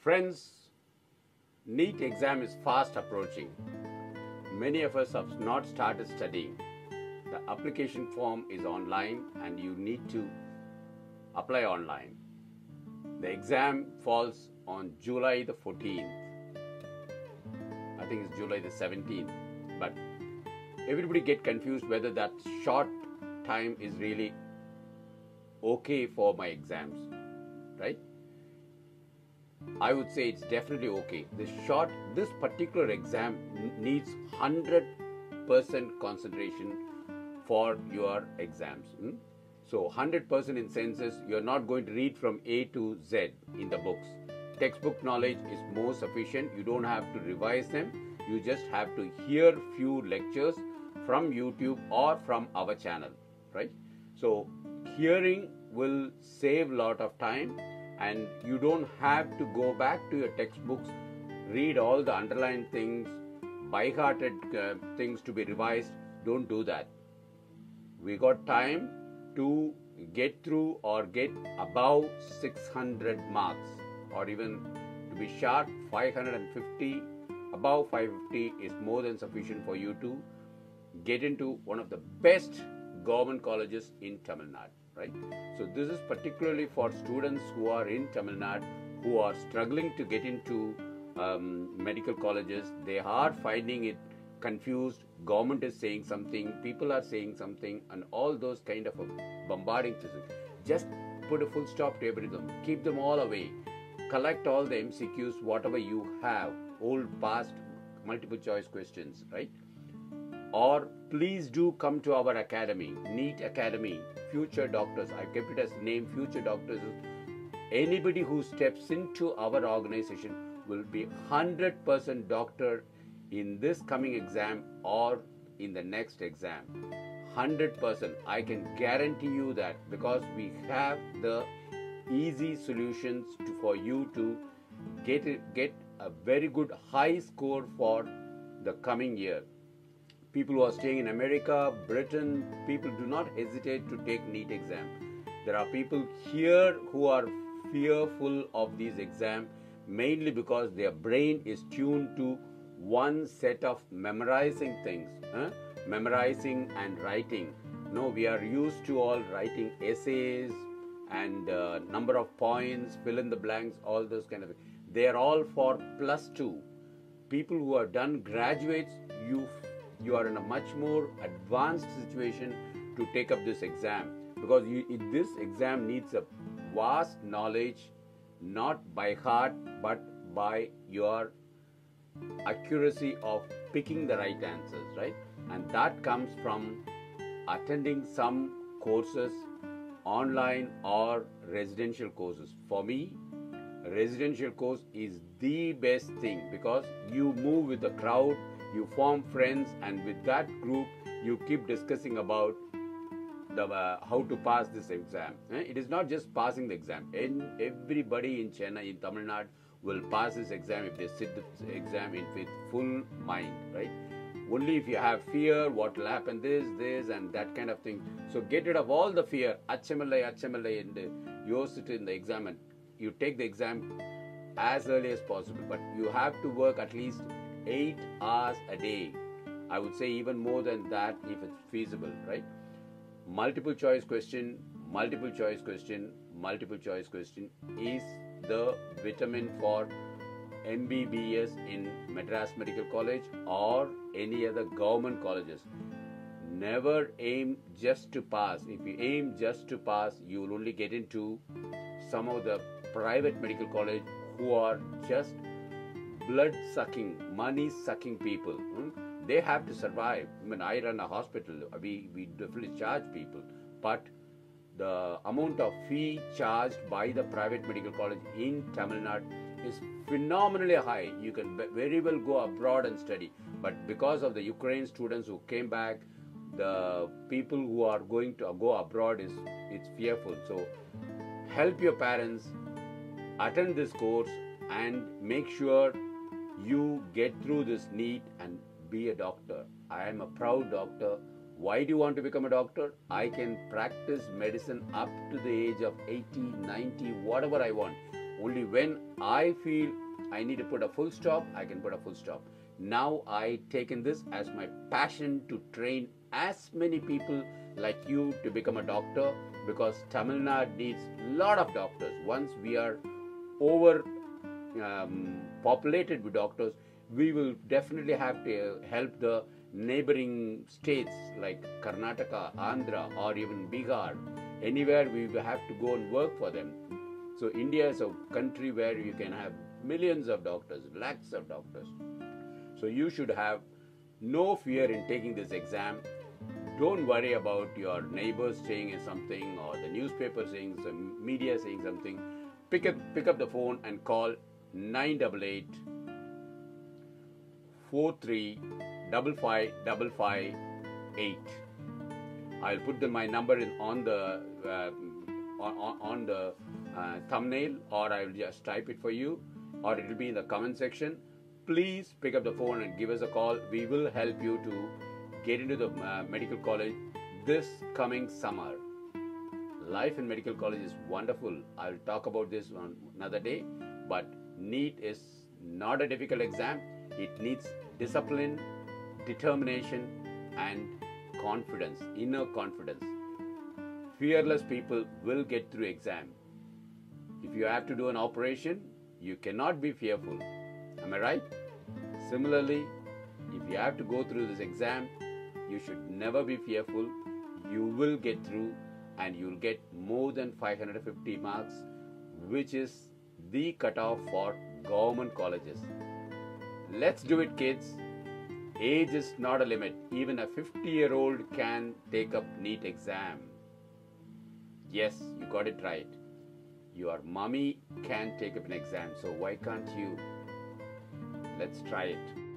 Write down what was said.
Friends, NEET exam is fast approaching. Many of us have not started studying. The application form is online and you need to apply online. The exam falls on July the 14th. I think it's July the 17th. But everybody get confused whether that short time is really okay for my exams, right? I would say it's definitely okay. This short, this particular exam needs 100% concentration for your exams. hmm? So 100% in senses, you're not going to read from A to Z in the books. Textbook knowledge is more sufficient. You don't have to revise them. You just have to hear few lectures from YouTube or from our channel, right? So hearing will save a lot of time and you don't have to go back to your textbooks, read all the underlined things, by hearted uh, things to be revised. Don't do that. We got time to get through or get above 600 marks or even to be sharp 550 above 550 is more than sufficient for you to get into one of the best government colleges in Tamil Nadu, right? So this is particularly for students who are in Tamil Nadu who are struggling to get into um, medical colleges. They are finding it confused. Government is saying something, people are saying something, and all those kind of bombarding things. Just put a full stop to everything. Keep them all away. Collect all the MCQs, whatever you have, old, past, multiple choice questions, right? Or please do come to our academy, NEET Academy, Future Doctors. I kept it as name Future Doctors. Anybody who steps into our organization will be 100% doctor in this coming exam or in the next exam. 100%. I can guarantee you that because we have the easy solutions to, for you to get get a very good high score for the coming year people who are staying in America, Britain, people do not hesitate to take NEET exam. There are people here who are fearful of these exams mainly because their brain is tuned to one set of memorizing things, huh? memorizing and writing. No, we are used to all writing essays and uh, number of points, fill in the blanks, all those kind of. They are all for plus two. People who have done graduates, you you are in a much more advanced situation to take up this exam. Because you, this exam needs a vast knowledge not by heart but by your accuracy of picking the right answers right? And that comes from attending some courses online or residential courses. For me residential course is the best thing because you move with the crowd you form friends and with that group you keep discussing about the, uh, how to pass this exam. Eh? It is not just passing the exam. In, everybody in Chennai, in Tamil Nadu, will pass this exam if they sit the exam in, with full mind, right? Only if you have fear, what will happen, this, this, and that kind of thing. So get rid of all the fear. Achamallai, achamallai, and uh, you sit in the exam and you take the exam as early as possible. But you have to work at least 8 hours a day. I would say even more than that if it's feasible right? Multiple choice question multiple choice question multiple choice question is the vitamin for mbbs in madras medical college or any other government colleges. Never aim just to pass. If you aim just to pass you will only get into some of the private medical college who are just blood sucking, money sucking people. hmm? They have to survive. I mean, I run a hospital. We, we definitely charge people. But the amount of fee charged by the private medical college in Tamil Nadu is phenomenally high. You can very well go abroad and study. But because of the Ukraine students who came back, the people who are going to go abroad is it's fearful. So help your parents attend this course and make sure you get through this NEET and be a doctor. I am a proud doctor. Why do you want to become a doctor? I can practice medicine up to the age of 80, 90, whatever I want. Only when I feel I need to put a full stop, I can put a full stop. Now I taken this as my passion to train as many people like you to become a doctor because Tamil Nadu needs a lot of doctors. Once we are over um, populated with doctors, we will definitely have to help the neighboring states like Karnataka, Andhra, or even Bihar. Anywhere we have to go and work for them. So India is a country where you can have millions of doctors, lakhs of doctors. So you should have no fear in taking this exam. Don't worry about your neighbors saying something or the newspaper saying some media saying something. Pick up pick up the phone and call 988 435558. I'll put the, my number in on the uh, on, on the uh, thumbnail or I will just type it for you or it will be in the comment section. Please pick up the phone and give us a call. We will help you to get into the uh, medical college this coming summer. Life in medical college is wonderful. I'll talk about this on another day, but NEET is not a difficult exam. It needs discipline, determination, and confidence, inner confidence. Fearless people will get through exam. If you have to do an operation, you cannot be fearful. Am I right? Similarly, if you have to go through this exam, you should never be fearful. You will get through and you'll get more than 550 marks, which is the cutoff for government colleges. Let's do it, kids. Age is not a limit. Even a 50 year old can take up NEET exam. Yes, you got it right. Your mommy can take up an exam, so why can't you? Let's try it.